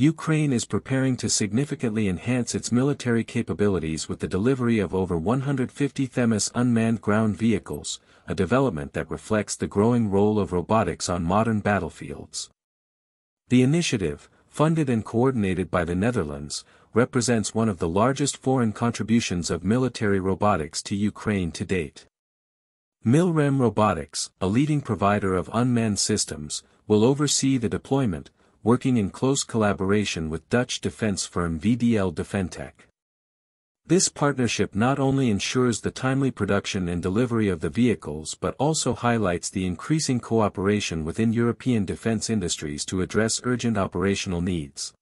Ukraine is preparing to significantly enhance its military capabilities with the delivery of over 150 Themis unmanned ground vehicles, a development that reflects the growing role of robotics on modern battlefields. The initiative, funded and coordinated by the Netherlands, represents one of the largest foreign contributions of military robotics to Ukraine to date. Milrem Robotics, a leading provider of unmanned systems, will oversee the deployment, working in close collaboration with Dutch defense firm VDL Defentec. This partnership not only ensures the timely production and delivery of the vehicles but also highlights the increasing cooperation within European defense industries to address urgent operational needs.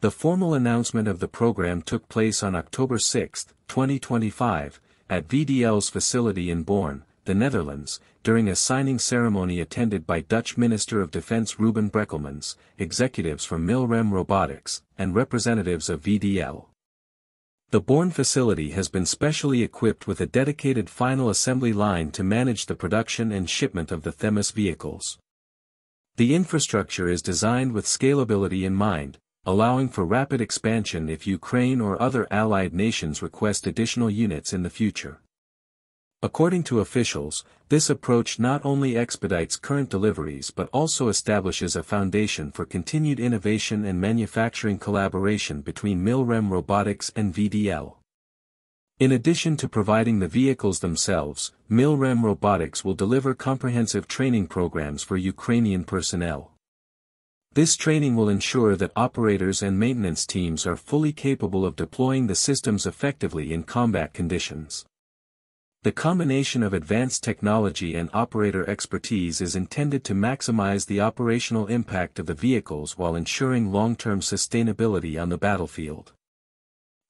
The formal announcement of the program took place on October 6, 2025, at VDL's facility in Born, the Netherlands, during a signing ceremony attended by Dutch Minister of Defense Ruben Brekelmans, executives from Milrem Robotics, and representatives of VDL. The Born facility has been specially equipped with a dedicated final assembly line to manage the production and shipment of the Themis vehicles. The infrastructure is designed with scalability in mind, allowing for rapid expansion if Ukraine or other allied nations request additional units in the future. According to officials, this approach not only expedites current deliveries but also establishes a foundation for continued innovation and manufacturing collaboration between Milrem Robotics and VDL. In addition to providing the vehicles themselves, Milrem Robotics will deliver comprehensive training programs for Ukrainian personnel. This training will ensure that operators and maintenance teams are fully capable of deploying the systems effectively in combat conditions. The combination of advanced technology and operator expertise is intended to maximize the operational impact of the vehicles while ensuring long-term sustainability on the battlefield.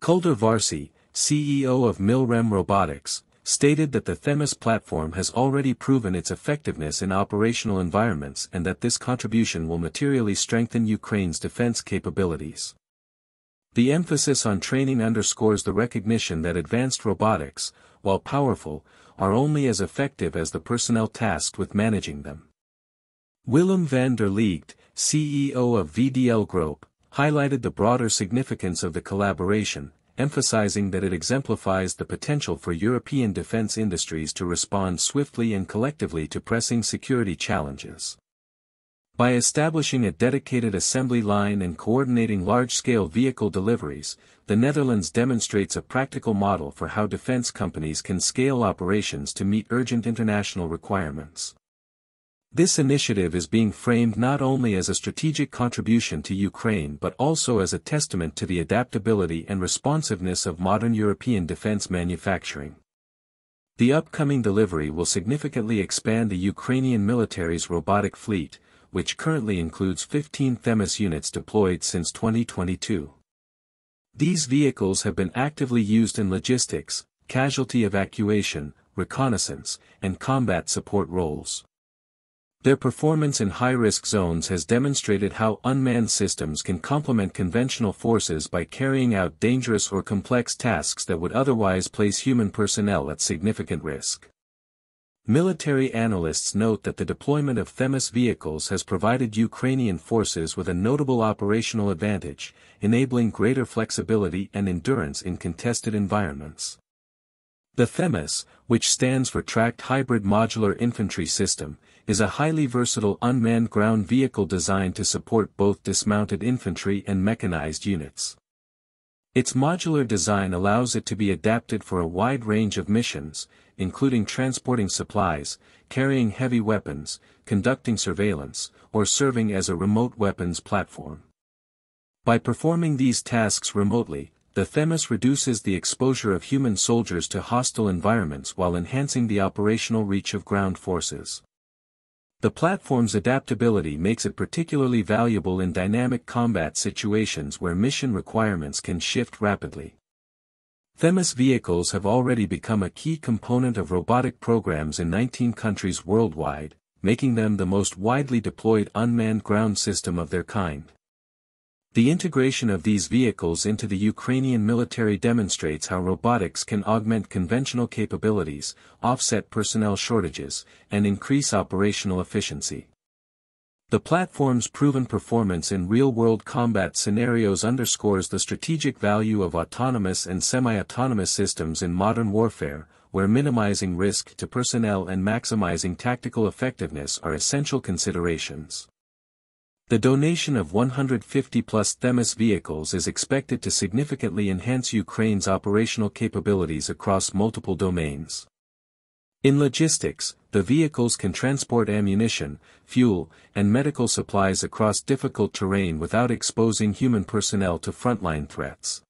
Kuldar Varsi, CEO of Milrem Robotics, stated that the Themis platform has already proven its effectiveness in operational environments and that this contribution will materially strengthen Ukraine's defense capabilities. The emphasis on training underscores the recognition that advanced robotics, while powerful, are only as effective as the personnel tasked with managing them. Willem van der Leegt, CEO of VDL Group, highlighted the broader significance of the collaboration, emphasizing that it exemplifies the potential for European defense industries to respond swiftly and collectively to pressing security challenges. By establishing a dedicated assembly line and coordinating large-scale vehicle deliveries, the Netherlands demonstrates a practical model for how defense companies can scale operations to meet urgent international requirements. This initiative is being framed not only as a strategic contribution to Ukraine but also as a testament to the adaptability and responsiveness of modern European defense manufacturing. The upcoming delivery will significantly expand the Ukrainian military's robotic fleet, which currently includes 15 Themis units deployed since 2022. These vehicles have been actively used in logistics, casualty evacuation, reconnaissance, and combat support roles. Their performance in high-risk zones has demonstrated how unmanned systems can complement conventional forces by carrying out dangerous or complex tasks that would otherwise place human personnel at significant risk. Military analysts note that the deployment of Themis vehicles has provided Ukrainian forces with a notable operational advantage, enabling greater flexibility and endurance in contested environments. The Themis, which stands for Tracked Hybrid Modular Infantry System, is a highly versatile unmanned ground vehicle designed to support both dismounted infantry and mechanized units. Its modular design allows it to be adapted for a wide range of missions, including transporting supplies, carrying heavy weapons, conducting surveillance, or serving as a remote weapons platform. By performing these tasks remotely, the Themis reduces the exposure of human soldiers to hostile environments while enhancing the operational reach of ground forces. The platform's adaptability makes it particularly valuable in dynamic combat situations where mission requirements can shift rapidly. Themis vehicles have already become a key component of robotic programs in 19 countries worldwide, making them the most widely deployed unmanned ground system of their kind. The integration of these vehicles into the Ukrainian military demonstrates how robotics can augment conventional capabilities, offset personnel shortages, and increase operational efficiency. The platform's proven performance in real-world combat scenarios underscores the strategic value of autonomous and semi-autonomous systems in modern warfare, where minimizing risk to personnel and maximizing tactical effectiveness are essential considerations. The donation of 150-plus Themis vehicles is expected to significantly enhance Ukraine's operational capabilities across multiple domains. In logistics, the vehicles can transport ammunition, fuel, and medical supplies across difficult terrain without exposing human personnel to frontline threats.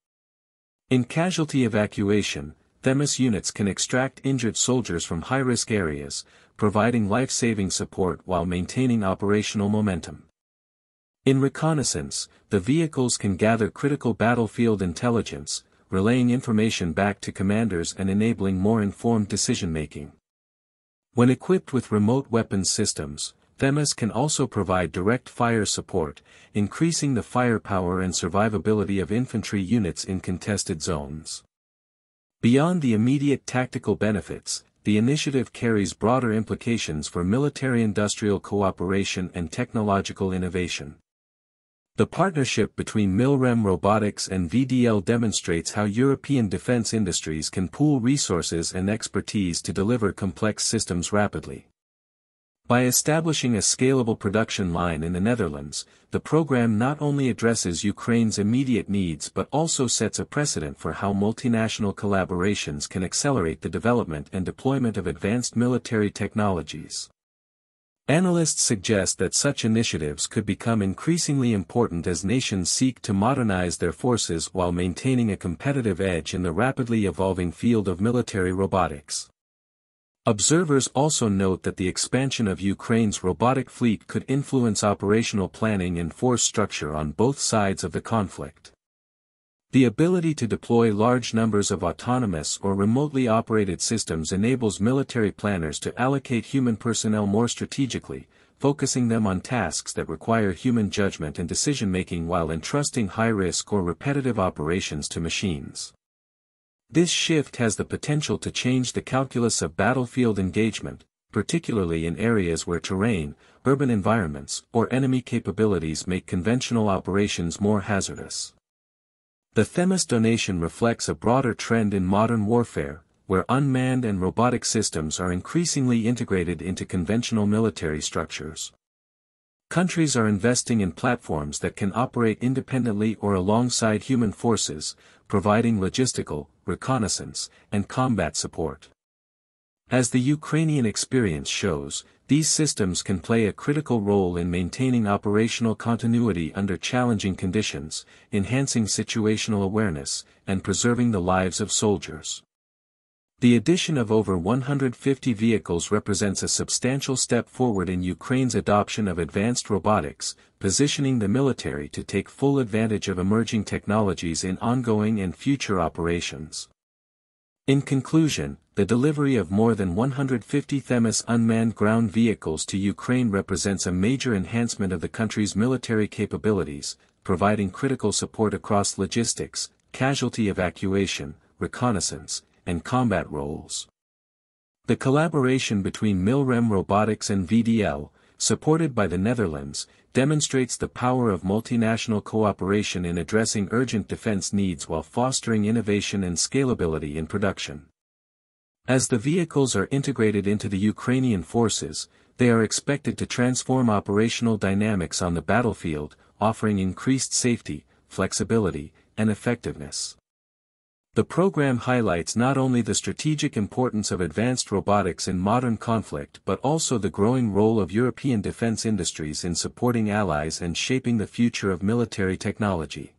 In casualty evacuation, Themis units can extract injured soldiers from high-risk areas, providing life-saving support while maintaining operational momentum. In reconnaissance, the vehicles can gather critical battlefield intelligence, relaying information back to commanders and enabling more informed decision-making. When equipped with remote weapons systems, Themis can also provide direct fire support, increasing the firepower and survivability of infantry units in contested zones. Beyond the immediate tactical benefits, the initiative carries broader implications for military-industrial cooperation and technological innovation. The partnership between Milrem Robotics and VDL demonstrates how European defense industries can pool resources and expertise to deliver complex systems rapidly. By establishing a scalable production line in the Netherlands, the program not only addresses Ukraine's immediate needs but also sets a precedent for how multinational collaborations can accelerate the development and deployment of advanced military technologies. Analysts suggest that such initiatives could become increasingly important as nations seek to modernize their forces while maintaining a competitive edge in the rapidly evolving field of military robotics. Observers also note that the expansion of Ukraine's robotic fleet could influence operational planning and force structure on both sides of the conflict. The ability to deploy large numbers of autonomous or remotely operated systems enables military planners to allocate human personnel more strategically, focusing them on tasks that require human judgment and decision-making while entrusting high-risk or repetitive operations to machines. This shift has the potential to change the calculus of battlefield engagement, particularly in areas where terrain, urban environments, or enemy capabilities make conventional operations more hazardous. The Themis donation reflects a broader trend in modern warfare, where unmanned and robotic systems are increasingly integrated into conventional military structures. Countries are investing in platforms that can operate independently or alongside human forces, providing logistical, reconnaissance, and combat support. As the Ukrainian experience shows, these systems can play a critical role in maintaining operational continuity under challenging conditions, enhancing situational awareness, and preserving the lives of soldiers. The addition of over 150 vehicles represents a substantial step forward in Ukraine's adoption of advanced robotics, positioning the military to take full advantage of emerging technologies in ongoing and future operations. In conclusion, the delivery of more than 150 Themis unmanned ground vehicles to Ukraine represents a major enhancement of the country's military capabilities, providing critical support across logistics, casualty evacuation, reconnaissance, and combat roles. The collaboration between Milrem Robotics and VDL, supported by the Netherlands, demonstrates the power of multinational cooperation in addressing urgent defense needs while fostering innovation and scalability in production. As the vehicles are integrated into the Ukrainian forces, they are expected to transform operational dynamics on the battlefield, offering increased safety, flexibility, and effectiveness. The program highlights not only the strategic importance of advanced robotics in modern conflict but also the growing role of European defense industries in supporting allies and shaping the future of military technology.